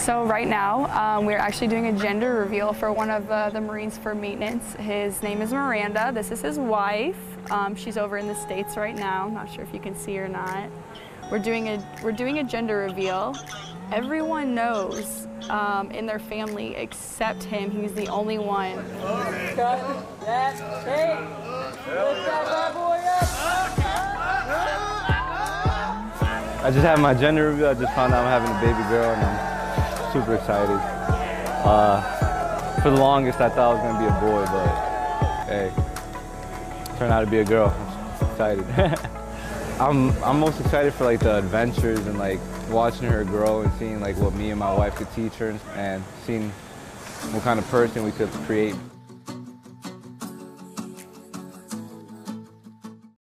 So right now, um, we're actually doing a gender reveal for one of uh, the Marines for maintenance. His name is Miranda. This is his wife. Um, she's over in the States right now. Not sure if you can see or not. We're doing a, we're doing a gender reveal. Everyone knows um, in their family except him. He's the only one. I just had my gender reveal. I just found out I'm having a baby girl and I'm super excited. Uh, for the longest, I thought I was gonna be a boy, but hey, turned out to be a girl. I'm excited. I'm I'm most excited for like the adventures and like watching her grow and seeing like what me and my wife could teach her and seeing what kind of person we could create.